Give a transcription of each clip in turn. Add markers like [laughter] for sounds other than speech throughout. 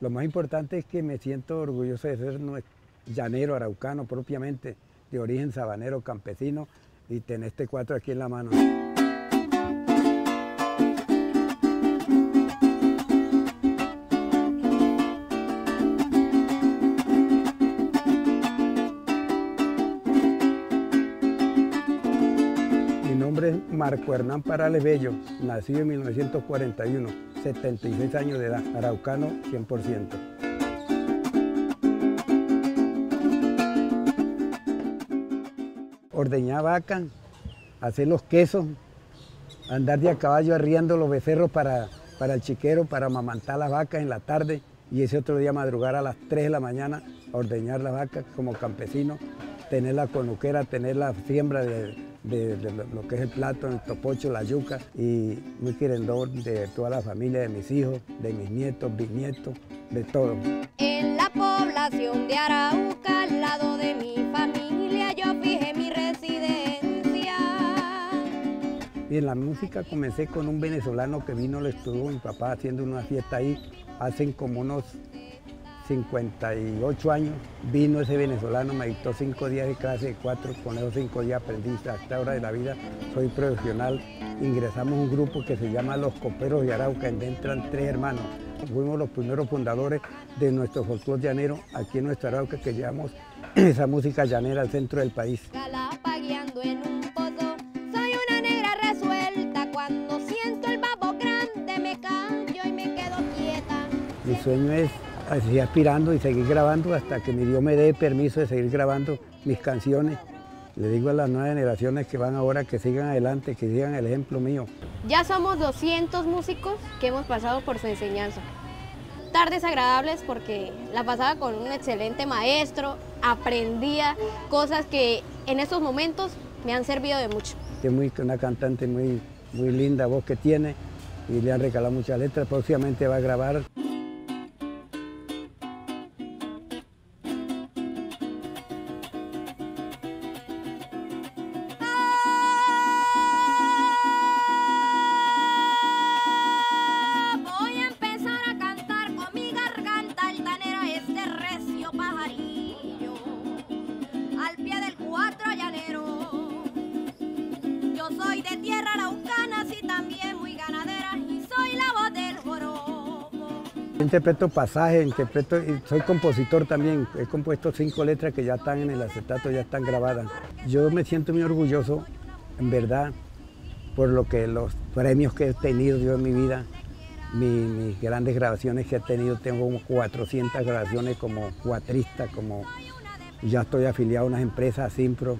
Lo más importante es que me siento orgulloso de ser llanero, araucano propiamente, de origen sabanero, campesino, y tener este cuatro aquí en la mano. Es Marco Hernán Parales Bello, nacido en 1941, 76 años de edad, araucano 100%. ordeñar vaca, hacer los quesos, andar de a caballo arriando los becerros para, para el chiquero, para amamantar las vacas en la tarde y ese otro día madrugar a las 3 de la mañana a ordeñar las vacas como campesino, tener la conuquera, tener la siembra de, lo que es el plato, el topocho, la yuca y muy querendor de toda la familia, de mis hijos, de mis nietos, bisnietos, de todo. En la población de Arauca, al lado de mi familia, yo fijé mi Y en la música comencé con un venezolano que vino, le estuvo mi papá haciendo una fiesta ahí, hace como unos 58 años. Vino ese venezolano, me dictó cinco días de clase de cuatro, con esos cinco días aprendí hasta ahora de la vida, soy profesional. Ingresamos a un grupo que se llama Los Coperos de Arauca, en donde entran tres hermanos. Fuimos los primeros fundadores de nuestro folclore llanero aquí en nuestra Arauca, que llevamos [clears throat] esa música llanera al centro del país. Mi sueño es seguir aspirando y seguir grabando hasta que mi Dios me dé permiso de seguir grabando mis canciones. Le digo a las nuevas generaciones que van ahora que sigan adelante, que sigan el ejemplo mío. Ya somos 200 músicos que hemos pasado por su enseñanza. Tardes agradables porque la pasaba con un excelente maestro, aprendía cosas que en estos momentos me han servido de mucho. Es muy, una cantante muy, muy linda voz que tiene y le han regalado muchas letras, próximamente va a grabar. Interpreto pasajes, interpreto, soy compositor también, he compuesto cinco letras que ya están en el acetato, ya están grabadas. Yo me siento muy orgulloso, en verdad, por lo que los premios que he tenido yo en mi vida, mis, grandes grabaciones que he tenido, tengo como 400 grabaciones como cuatrista, como ya estoy afiliado a unas empresas, a Simpro,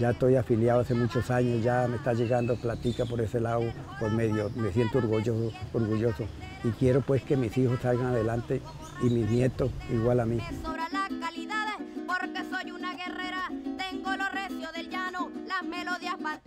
ya estoy afiliado hace muchos años, ya me está llegando platica por ese lado, por medio, me siento orgulloso, orgulloso y quiero pues que mis hijos salgan adelante y mis nietos igual a mí. Sobra las calidades porque soy una guerrera, tengo los recios del llano, las melodías para